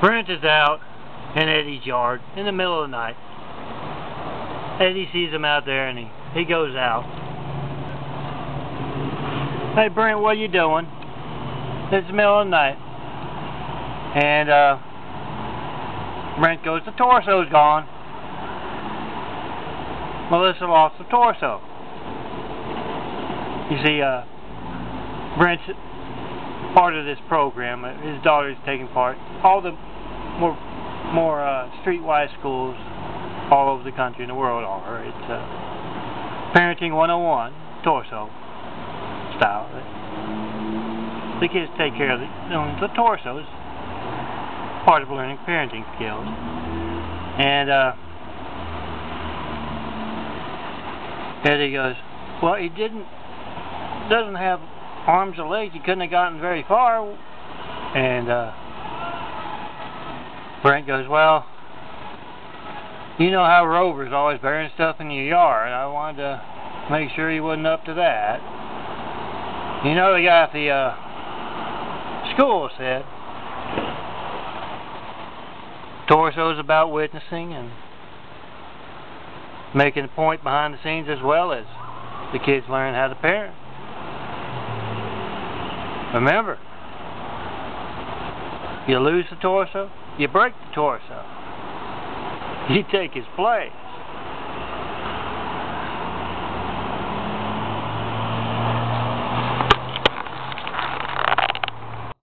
Brent is out in Eddie's yard in the middle of the night. Eddie sees him out there and he, he goes out. Hey Brent, what are you doing? It's the middle of the night. And uh, Brent goes, the torso's gone. Melissa lost the torso. You see, uh, Brent's part of this program. His daughter's taking part. All the more more uh, streetwise schools all over the country and the world are. It's uh, Parenting 101, torso style. The kids take care of the, the torsos, part of learning parenting skills. And uh, Eddie goes, well, he didn't, doesn't have arms or legs. He couldn't have gotten very far. And uh, Brent goes, well, you know how Rover's always burying stuff in your yard. I wanted to make sure he wasn't up to that. You know the guy at the uh, school said, torso's about witnessing and making a point behind the scenes as well as the kids learn how to parent. Remember, you lose the torso, you break the torso. You take his place.